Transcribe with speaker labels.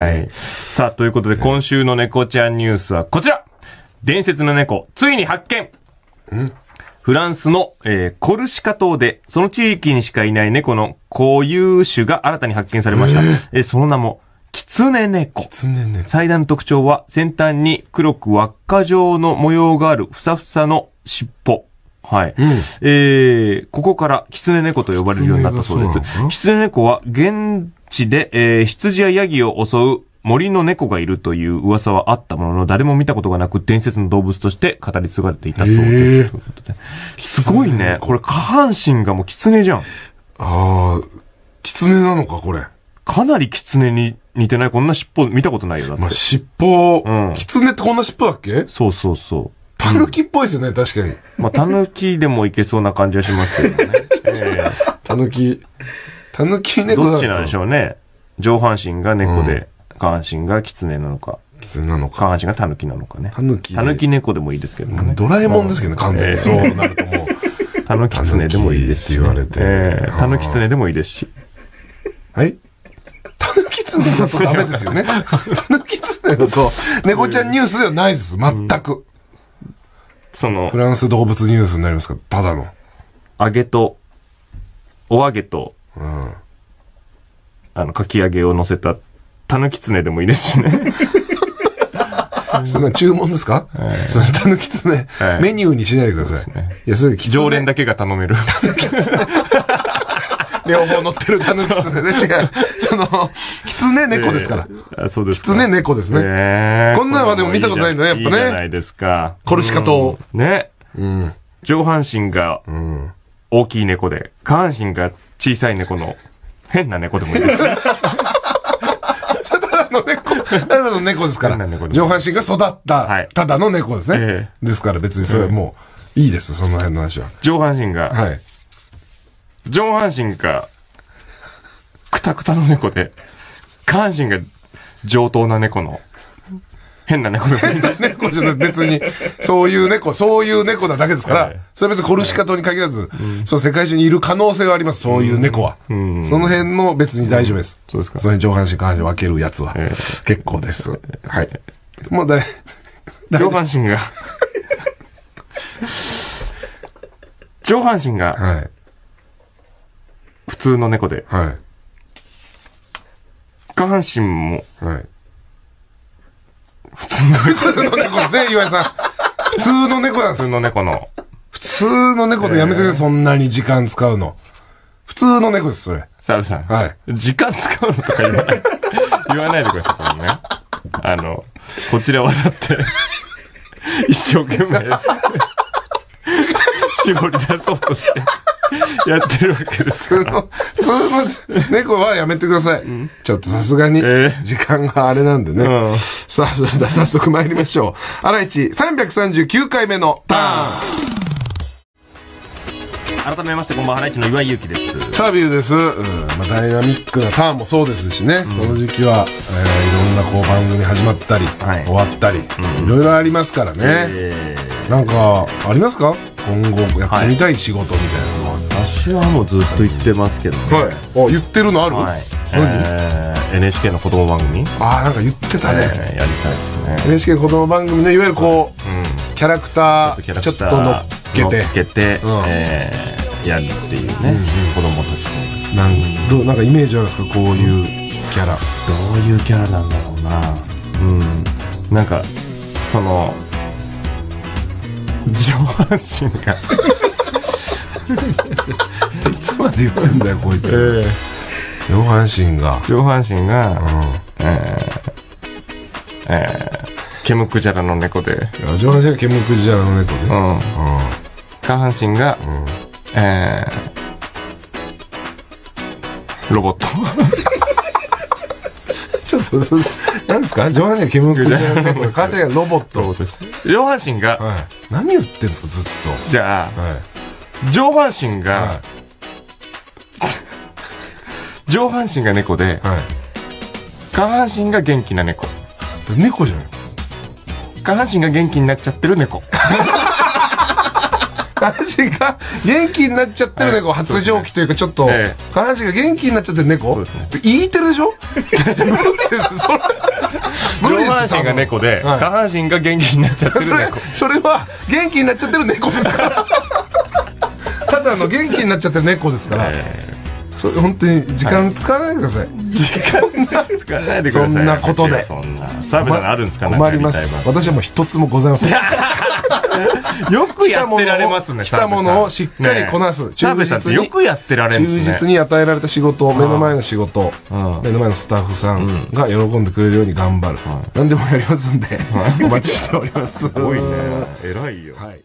Speaker 1: はい。さあ、ということで、今週の猫ちゃんニュースはこちら伝説の猫、ついに発見フランスの、えーコルシカ島で、その地域にしかいない猫の固有種が新たに発見されました。えーその名も、キツネ猫。
Speaker 2: 常ね。
Speaker 1: 最大の特徴は、先端に黒く輪っか状の模様があるふさふさの尻尾。はい。えー、ここから、キツネ猫と呼ばれるようになったそうです
Speaker 2: キツネがそうなの。
Speaker 1: キツネ猫は、現地で、えー、羊やヤギを襲う森の猫がいるという噂はあったものの、誰も見たことがなく、伝説の動物として語り継がれていたそうです。
Speaker 2: へー
Speaker 1: ということですごいね。これ、下半身がもうキツネじゃん。
Speaker 2: ああ、狐なのか、これ。
Speaker 1: かなりキツネに似てない？こんな尻尾見たことないよ。だって
Speaker 2: まあ、尻尾、
Speaker 1: うん
Speaker 2: 狐ってこんな尻尾だっけ？
Speaker 1: そうそうそう。
Speaker 2: タヌキっぽいですよね、確かに。
Speaker 1: まあ、タヌキでもいけそうな感じはしますけどね。え
Speaker 2: タヌキ。タヌキ
Speaker 1: え
Speaker 2: 猫だ
Speaker 1: どっちなんでしょうね。上半身が猫で、下半身がキツネなのか、
Speaker 2: 狐なのか。
Speaker 1: 下半身がタヌキなのかね。
Speaker 2: タヌキで。
Speaker 1: タヌキ猫でもいいですけどもね。
Speaker 2: ドラえもんですけどね、完全に。そうなるともう。
Speaker 1: タヌキツネでもいいですし、
Speaker 2: 言われて
Speaker 1: ええタヌキツネでもいいですし。
Speaker 2: はい？タヌキツネだとダメですよね。タヌキツネだと、猫ちゃんニュースではないです。全く。
Speaker 1: その
Speaker 2: フ、ランス動物ニュースになりますか？ら、ただの。
Speaker 1: 揚げと、お揚げと、
Speaker 2: うん。
Speaker 1: あの、かき揚げを乗せた、タヌキツネでもいいですしね。
Speaker 2: そんな注文ですか？そのタヌキツネ
Speaker 1: はい、
Speaker 2: メニューにしないでください。
Speaker 1: ね
Speaker 2: いや、それ、
Speaker 1: 常連だけが頼める。
Speaker 2: 両方乗ってるタヌキツネね。違う。その、キツネ猫ですから。
Speaker 1: ら。あそうですか。
Speaker 2: キツネ猫ですね。
Speaker 1: ええ
Speaker 2: こんなのはでも見たことないのねやっぱね
Speaker 1: いいじゃないですか。
Speaker 2: コルシカ島
Speaker 1: うんね。
Speaker 2: うん。
Speaker 1: 上半身が
Speaker 2: うん。
Speaker 1: 大きい猫で、下半身が小さい猫の変な猫でもいいですし。
Speaker 2: ただの猫、ただの猫ですから
Speaker 1: 変な猫。です
Speaker 2: 上半身が育った
Speaker 1: はい、
Speaker 2: ただの猫ですね
Speaker 1: え。
Speaker 2: ですから別にそれはもう、いいです、その辺の話は。
Speaker 1: 上半身が、
Speaker 2: はい。
Speaker 1: 上半身が、くたくたの猫で、下半身が上等な猫の、変な猫でもいいですし。
Speaker 2: 猫じゃない、別に、そういう猫、そういう猫なだけですから
Speaker 1: はい、
Speaker 2: それは別にコルシカ島に限らず、そう世界中にいる可能性はあります、そういう猫は。そ
Speaker 1: ん
Speaker 2: の辺の別に大丈夫です。
Speaker 1: そうですか
Speaker 2: その辺上半身、下半身分けるやつは
Speaker 1: ええ。
Speaker 2: 結構です。はい。もうだい、
Speaker 1: 上半身が、上半身が
Speaker 2: はい。
Speaker 1: 普通の猫で、
Speaker 2: はい。
Speaker 1: 下半身も
Speaker 2: はい。
Speaker 1: 普通の
Speaker 2: 普通の猫ですね、岩井さん。普通の猫なんです
Speaker 1: 普通。の猫の、
Speaker 2: 普通の猫でやめてください、そんなに時間使うの。普通の猫です、それ。
Speaker 1: サルさん。
Speaker 2: はい。
Speaker 1: 時間使うのとか言わない。言わないでください、これね。あの、こちらはだって、一生懸命、絞り出そうとして、やってるわけです。
Speaker 2: 普通の、普通の猫はやめてください。ちょっとさすがに
Speaker 1: え、え
Speaker 2: 時間があれなんでね。
Speaker 1: うん
Speaker 2: さあ、それでは早速参りましょう。荒市339回目のターン。
Speaker 1: 改めまして、こんばんは、ハライチの岩井ゆきです。
Speaker 2: サービューです。うん。まあ、ダイナミックなターンもそうですしね。この時期は、えーいろんなこう番組始まったり、
Speaker 1: はい
Speaker 2: 終わったり、いろいろありますからね。
Speaker 1: え
Speaker 2: なんか、ありますか？今後やってみたい仕事みたいなのは。
Speaker 1: ー、私はもうずっと言ってますけどね。
Speaker 2: はい。あ、言ってるのある、
Speaker 1: はい。
Speaker 2: 何、
Speaker 1: えー、NHK の子供番組、
Speaker 2: ああ、なんか言ってた
Speaker 1: えー
Speaker 2: ね。
Speaker 1: やりたいですね。
Speaker 2: NHK 子供番組のいわゆるこう、
Speaker 1: うん。
Speaker 2: キャラクター、ちょっと乗っけて
Speaker 1: 乗っ、けて、
Speaker 2: うん
Speaker 1: えー、やるっていうね、子供たちの。
Speaker 2: なんどうなんかイメージあるんですか？こういうキャラ。
Speaker 1: どういうキャラなんだろうなうん。なんか、その、上半身が、
Speaker 2: いつまで言ってんだよ、こいつ。上半身が。
Speaker 1: 上半身が、
Speaker 2: う
Speaker 1: えー、えー、ケムクジャラの猫で、
Speaker 2: ん。上半身がケムクジャラの猫で。
Speaker 1: うん。
Speaker 2: う
Speaker 1: 下半身が、
Speaker 2: ん。うん。
Speaker 1: えー、ロボット。
Speaker 2: ちょっと、そなんですか？上半身がケムクジャラの猫で、下半身がロボット。
Speaker 1: です。上半身が、
Speaker 2: はい。何言ってんですかずっ
Speaker 1: じゃ
Speaker 2: と。はい。
Speaker 1: あ、上半身が、
Speaker 2: は
Speaker 1: 上半身が猫で
Speaker 2: い。、はい。
Speaker 1: 下半身が元気な猫。
Speaker 2: 猫じゃない
Speaker 1: 下半身が元気になっちゃってる猫。
Speaker 2: 下半身が元気になっちゃってる猫、
Speaker 1: はい
Speaker 2: 発情期というかちょっと、
Speaker 1: え
Speaker 2: 下半身が元気になっちゃってる猫
Speaker 1: そうですね
Speaker 2: 言いてるでしょ？無理です、それ。
Speaker 1: 上半身が猫で、
Speaker 2: はい
Speaker 1: 下半身が元気になっちゃってる
Speaker 2: それ
Speaker 1: 猫。、
Speaker 2: それは元気になっちゃってる猫ですから。ただの元気になっちゃってる猫ですから。それ本当に時間使わないでください。
Speaker 1: 時間使わないでください。
Speaker 2: そんなことで
Speaker 1: そんな。澤部さんあるんですか？
Speaker 2: 困ります。私はもう一つもございません。
Speaker 1: 番 よくやってられますね、
Speaker 2: 来たものをしっかりこなす。
Speaker 1: 澤部さんってよくやってられ。
Speaker 2: 忠実に与えられた仕事を、目の前の仕事、
Speaker 1: うん
Speaker 2: 目の前のスタッフさんが喜んでくれるように頑張る。何でもやりますんで、お待ちしております。す
Speaker 1: すごいね。偉いよ。
Speaker 2: はい。